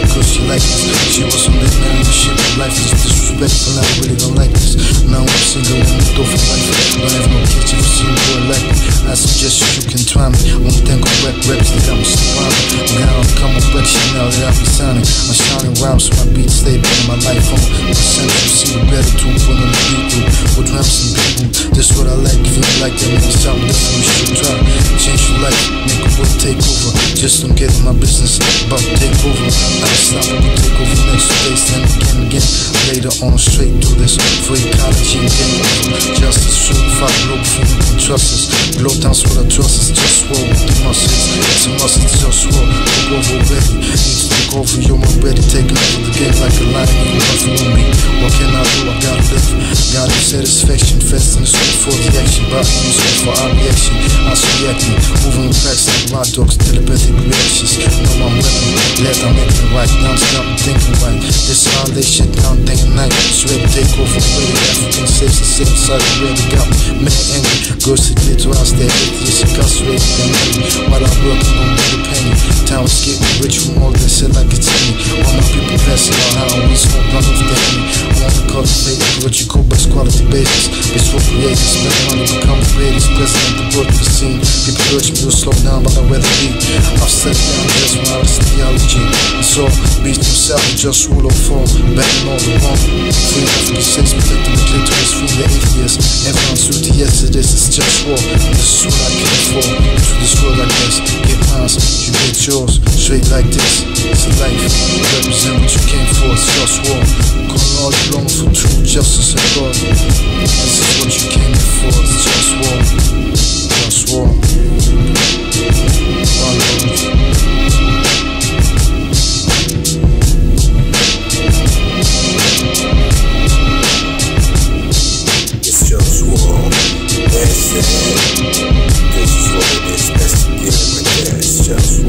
like this. She was on the man, shit, life is disrespectful. I really don't like this. Now I'm single and I'm for life. Don't have no kids, you see me boy like me. I suggest you can try me. One thing on rap raps that I'm surviving. Now I'm coming back, shit now that I be signing. I'm rhymes, so my beats stay in my life on. Percent you see the better to when I'm through. With rhymes and people, this what I like. If you like that, man, stop listening, you should try. Change your life, a take over. Just don't get in my business, about take over. I stop, gonna take over next day, stand again, again. Later on, straight through this. For ecology and game. Justice, true, fight, freedom, and trust us. Blow down, what I trust is just swore with the muscles. It's a muscle, just swore. Take over already. Need to take over, you're my ready. Taking over the game like a lion, You're nothing on me. What can I do? The action. Body for our. I see reacting, moving facts like my dogs, telepathic reactions. Know I'm living, let I'm making right. Now I'm thinking right. This all they shit down day and night. To take over, ready. African slaves, the same side, ready got me. Man angry, girls to get to us, they're atheist, incarcerated, and. While I'm working on the penny. Town getting rich from all this shit like it's me. All my people passing on how we smoke run off the enemy. I want to cultivate what you call best quality basis. It's for creators, make President, the book, the scene. People urge me to slow down, but I'd rather be. I've set down just when I zor Beat himself just rule of four Bang on the wrong Free after six protect the clitoris from the atheist Everyone's duty yesterday is. Just war. This is what I came for. To this world I guess. Get mine, you get yours. Straight like this. It's a life. You Represent what you came for. It's just war. Calling all you long for true justice and God This is what you came for. It's just war. Just war. Follow me. just